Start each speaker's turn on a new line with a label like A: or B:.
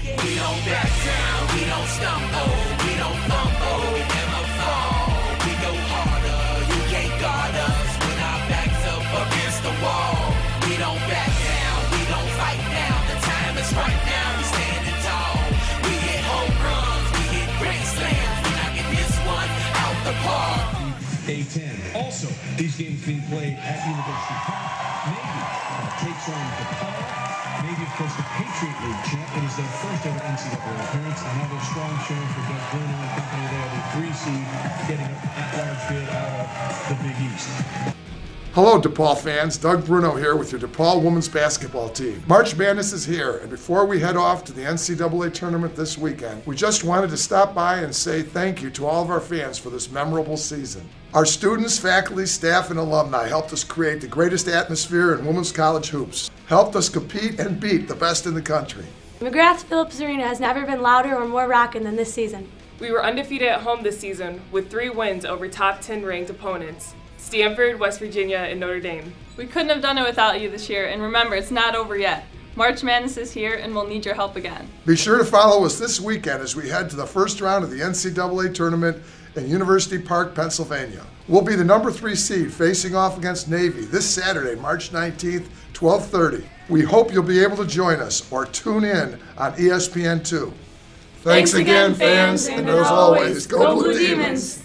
A: We don't back down, we don't stumble, we don't fumble, we never fall. We go harder, you can't guard us when our backs up against the wall. We don't back down, we don't fight now. The time is right now, we standing tall. We hit home runs, we hit grand slams, we knocking this one out the park.
B: A10. Also, these games being played at University Park. Navy uh, takes on DePaul. Of course, the Patriot League champ. It is their first ever NCAA appearance. Another strong showing for Doug Bruno and company there, the three seed, getting a at-large bid out of the Big East.
C: Hello, DePaul fans. Doug Bruno here with your DePaul women's basketball team. March Madness is here, and before we head off to the NCAA tournament this weekend, we just wanted to stop by and say thank you to all of our fans for this memorable season. Our students, faculty, staff, and alumni helped us create the greatest atmosphere in women's college hoops, helped us compete and beat the best in the country.
D: McGrath Phillips Arena has never been louder or more rocking than this season.
E: We were undefeated at home this season with three wins over top 10 ranked opponents Stanford, West Virginia, and Notre Dame.
F: We couldn't have done it without you this year, and remember, it's not over yet. March Madness is here, and we'll need your help again.
C: Be sure to follow us this weekend as we head to the first round of the NCAA tournament in University Park, Pennsylvania. We'll be the number three seed facing off against Navy this Saturday, March 19th, 1230. We hope you'll be able to join us or tune in on ESPN2. Thanks,
F: Thanks again,
C: fans, and
F: and as
C: always,
F: always,
C: go
F: go
C: Blue
F: Blue
C: Demons.
F: Demons.